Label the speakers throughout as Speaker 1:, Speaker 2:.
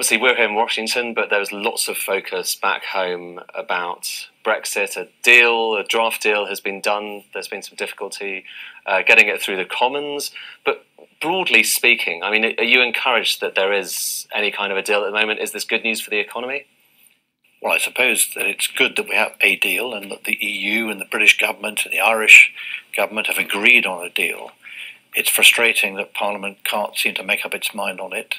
Speaker 1: obviously we're here in Washington, but there was lots of focus back home about Brexit. A deal, a draft deal, has been done. There's been some difficulty uh, getting it through the Commons, but broadly speaking, I mean, are you encouraged that there is any kind of a deal at the moment? Is this good news for the economy?
Speaker 2: Well, I suppose that it's good that we have a deal and that the EU and the British government and the Irish government have agreed on a deal. It's frustrating that Parliament can't seem to make up its mind on it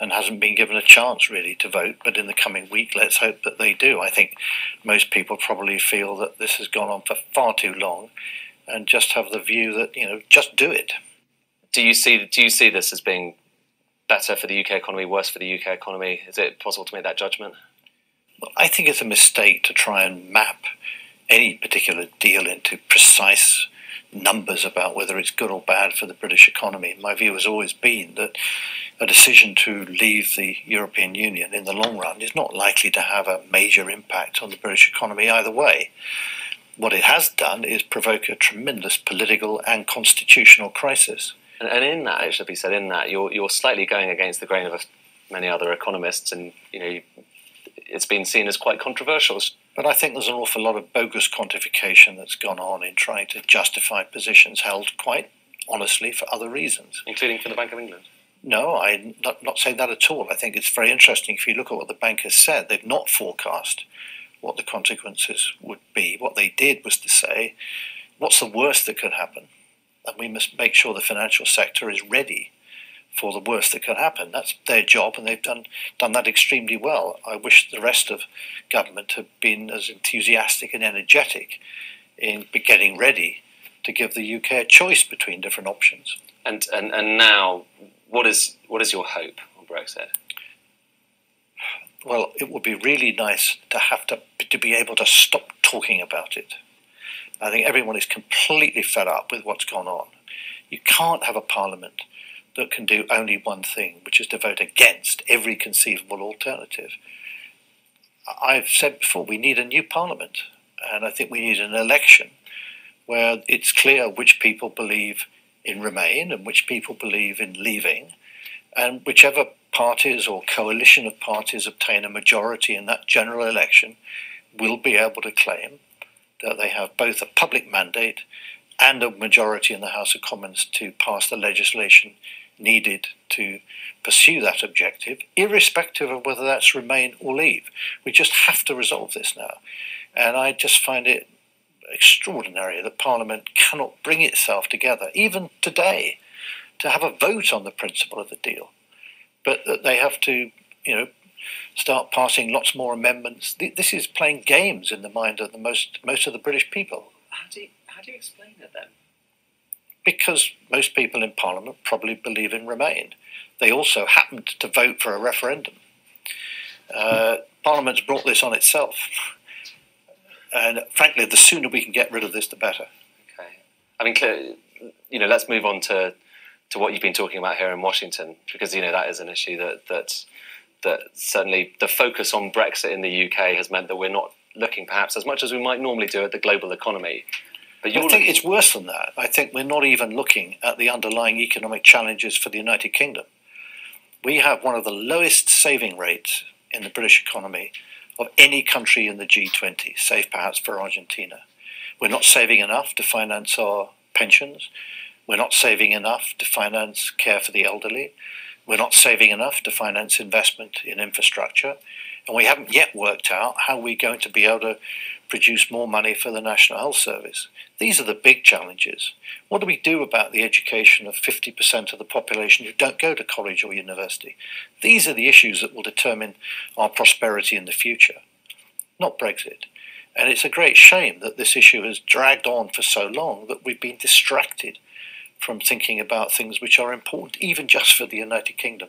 Speaker 2: and hasn't been given a chance really to vote. But in the coming week, let's hope that they do. I think most people probably feel that this has gone on for far too long and just have the view that, you know, just do it.
Speaker 1: Do you see, do you see this as being better for the UK economy, worse for the UK economy? Is it possible to make that judgment?
Speaker 2: Well, I think it's a mistake to try and map any particular deal into precise numbers about whether it's good or bad for the British economy. My view has always been that a decision to leave the European Union in the long run is not likely to have a major impact on the British economy either way. What it has done is provoke a tremendous political and constitutional crisis.
Speaker 1: And, in that, it should be said, in that you're you're slightly going against the grain of many other economists, and you know it's been seen as quite controversial.
Speaker 2: But I think there's an awful lot of bogus quantification that's gone on in trying to justify positions held quite honestly for other reasons,
Speaker 1: including for the Bank of England.
Speaker 2: No, I'm not, not saying that at all. I think it's very interesting if you look at what the bank has said. They've not forecast what the consequences would be. What they did was to say, what's the worst that could happen? And we must make sure the financial sector is ready for the worst that can happen. That's their job, and they've done done that extremely well. I wish the rest of government had been as enthusiastic and energetic in getting ready to give the UK a choice between different options.
Speaker 1: And and, and now, what is what is your hope on Brexit?
Speaker 2: Well, it would be really nice to have to to be able to stop talking about it. I think everyone is completely fed up with what's gone on. You can't have a parliament that can do only one thing, which is to vote against every conceivable alternative. I've said before, we need a new parliament, and I think we need an election where it's clear which people believe in Remain and which people believe in leaving, and whichever parties or coalition of parties obtain a majority in that general election will be able to claim that they have both a public mandate and a majority in the House of Commons to pass the legislation needed to pursue that objective, irrespective of whether that's remain or leave. We just have to resolve this now. And I just find it extraordinary that Parliament cannot bring itself together, even today, to have a vote on the principle of the deal, but that they have to, you know, start passing lots more amendments. This is playing games in the mind of the most most of the British people.
Speaker 1: How do how do you explain it then?
Speaker 2: because most people in Parliament probably believe in Remain. They also happened to vote for a referendum. Uh, Parliament's brought this on itself. And frankly, the sooner we can get rid of this, the better.
Speaker 1: Okay. I mean, you know, let's move on to, to what you've been talking about here in Washington, because, you know, that is an issue that, that, that certainly the focus on Brexit in the UK has meant that we're not looking perhaps as much as we might normally do at the global economy.
Speaker 2: But I think it's worse than that. I think we're not even looking at the underlying economic challenges for the United Kingdom. We have one of the lowest saving rates in the British economy of any country in the G20, save perhaps for Argentina. We're not saving enough to finance our pensions. We're not saving enough to finance care for the elderly. We're not saving enough to finance investment in infrastructure. And we haven't yet worked out how we're going to be able to produce more money for the National Health Service. These are the big challenges. What do we do about the education of 50% of the population who don't go to college or university? These are the issues that will determine our prosperity in the future, not Brexit. And it's a great shame that this issue has dragged on for so long that we've been distracted from thinking about things which are important, even just for the United Kingdom.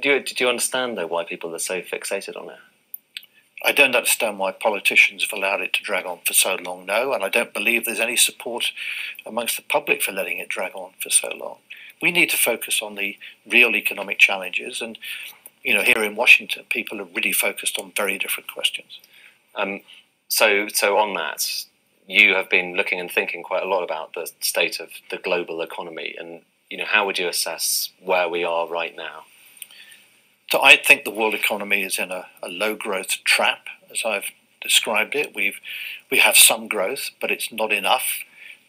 Speaker 1: Do you, do you understand, though, why people are so fixated on it?
Speaker 2: I don't understand why politicians have allowed it to drag on for so long, no, and I don't believe there's any support amongst the public for letting it drag on for so long. We need to focus on the real economic challenges, and you know, here in Washington, people are really focused on very different questions.
Speaker 1: Um, so, so on that, you have been looking and thinking quite a lot about the state of the global economy, and you know, how would you assess where we are right now?
Speaker 2: So I think the world economy is in a, a low growth trap, as I've described it. We've we have some growth, but it's not enough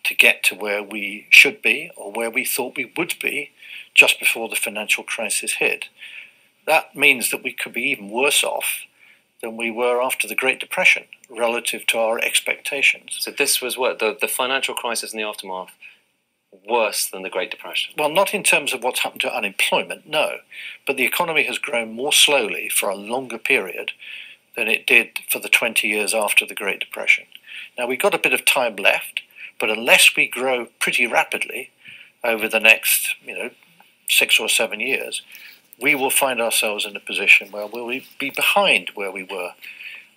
Speaker 2: to get to where we should be or where we thought we would be just before the financial crisis hit. That means that we could be even worse off than we were after the Great Depression relative to our expectations.
Speaker 1: So this was what the, the financial crisis and the aftermath worse than the Great Depression.
Speaker 2: Well, not in terms of what's happened to unemployment, no, but the economy has grown more slowly for a longer period than it did for the 20 years after the Great Depression. Now, we've got a bit of time left, but unless we grow pretty rapidly over the next, you know, six or seven years, we will find ourselves in a position where we'll be behind where we were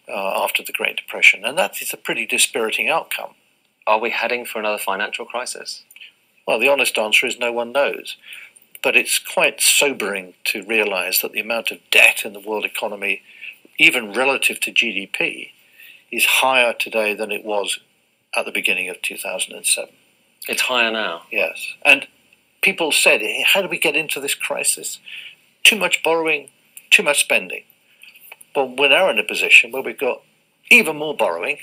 Speaker 2: uh, after the Great Depression. And that is a pretty dispiriting outcome.
Speaker 1: Are we heading for another financial crisis?
Speaker 2: Well, the honest answer is no one knows. But it's quite sobering to realize that the amount of debt in the world economy, even relative to GDP, is higher today than it was at the beginning of 2007.
Speaker 1: It's higher now.
Speaker 2: Yes. And people said, how do we get into this crisis? Too much borrowing, too much spending. But we're now in a position where we've got even more borrowing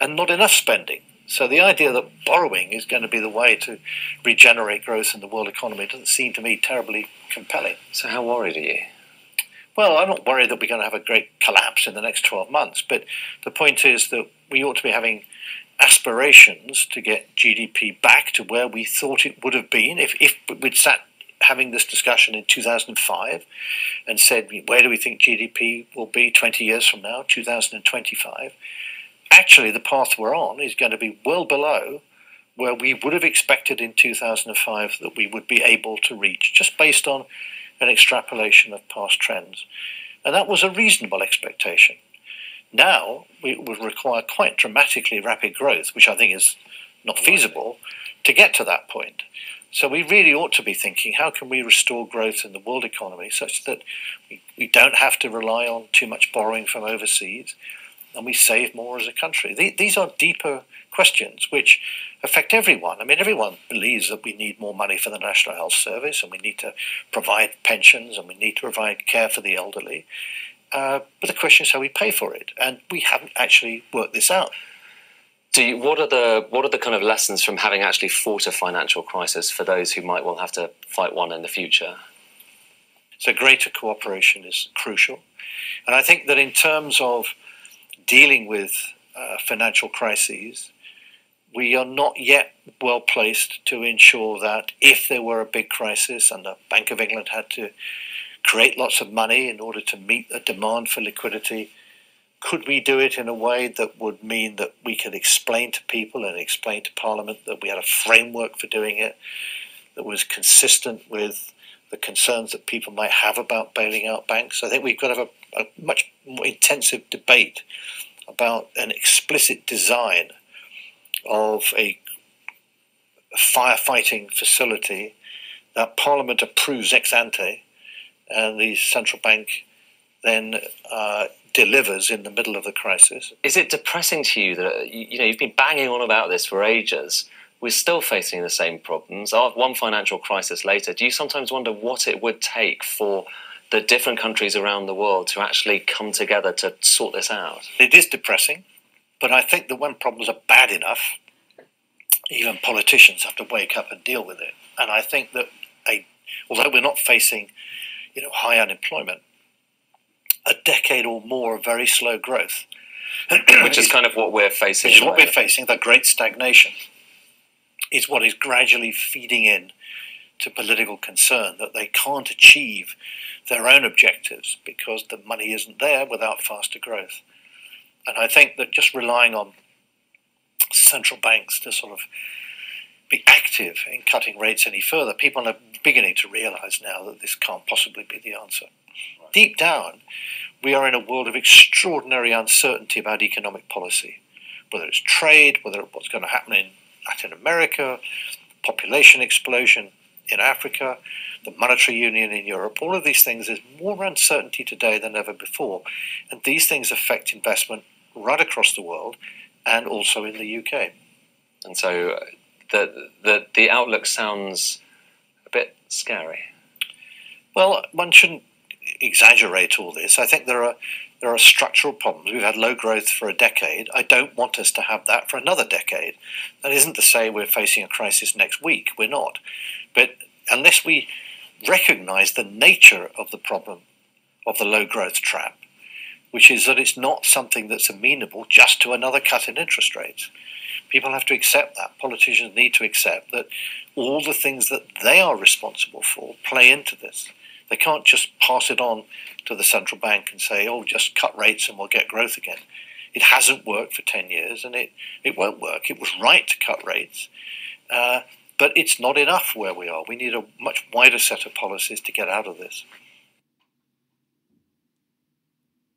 Speaker 2: and not enough spending. So the idea that borrowing is going to be the way to regenerate growth in the world economy doesn't seem to me terribly compelling.
Speaker 1: So how worried are you?
Speaker 2: Well, I'm not worried that we're going to have a great collapse in the next 12 months, but the point is that we ought to be having aspirations to get GDP back to where we thought it would have been if, if we'd sat having this discussion in 2005 and said, where do we think GDP will be 20 years from now, 2025? Actually, the path we're on is going to be well below where we would have expected in 2005 that we would be able to reach, just based on an extrapolation of past trends. And that was a reasonable expectation. Now, it would require quite dramatically rapid growth, which I think is not feasible, to get to that point. So we really ought to be thinking how can we restore growth in the world economy such that we, we don't have to rely on too much borrowing from overseas and we save more as a country? These are deeper questions which affect everyone. I mean, everyone believes that we need more money for the National Health Service and we need to provide pensions and we need to provide care for the elderly. Uh, but the question is how we pay for it, and we haven't actually worked this out.
Speaker 1: Do you, what are the what are the kind of lessons from having actually fought a financial crisis for those who might well have to fight one in the future?
Speaker 2: So greater cooperation is crucial, and I think that in terms of dealing with uh, financial crises, we are not yet well placed to ensure that if there were a big crisis and the Bank of England had to create lots of money in order to meet the demand for liquidity, could we do it in a way that would mean that we could explain to people and explain to Parliament that we had a framework for doing it that was consistent with the concerns that people might have about bailing out banks? I think we've got to have a, a much more intensive debate about an explicit design of a firefighting facility that Parliament approves ex ante and the central bank then uh, delivers in the middle of the crisis.
Speaker 1: Is it depressing to you that you know you've been banging on about this for ages? We're still facing the same problems. One financial crisis later, do you sometimes wonder what it would take for the different countries around the world to actually come together to sort this out?
Speaker 2: It is depressing, but I think that when problems are bad enough, even politicians have to wake up and deal with it. And I think that a, although we're not facing you know, high unemployment, a decade or more of very slow growth.
Speaker 1: Which is kind of what we're facing.
Speaker 2: Which is what we're facing, the great stagnation, is what is gradually feeding in to political concern that they can't achieve their own objectives because the money isn't there without faster growth. And I think that just relying on central banks to sort of be active in cutting rates any further, people are beginning to realize now that this can't possibly be the answer. Deep down, we are in a world of extraordinary uncertainty about economic policy, whether it's trade, whether it's what's going to happen in Latin America, population explosion in Africa, the monetary union in Europe, all of these things, there's more uncertainty today than ever before. And these things affect investment right across the world and also in the UK.
Speaker 1: And so uh, the, the, the outlook sounds a bit scary.
Speaker 2: Well, one shouldn't exaggerate all this. I think there are there are structural problems. We've had low growth for a decade. I don't want us to have that for another decade. That isn't to say we're facing a crisis next week. We're not. But unless we recognize the nature of the problem of the low growth trap, which is that it's not something that's amenable just to another cut in interest rates. People have to accept that. Politicians need to accept that all the things that they are responsible for play into this. They can't just pass it on to the central bank and say, oh, just cut rates and we'll get growth again. It hasn't worked for 10 years and it, it won't work. It was right to cut rates, uh, but it's not enough where we are. We need a much wider set of policies to get out of this.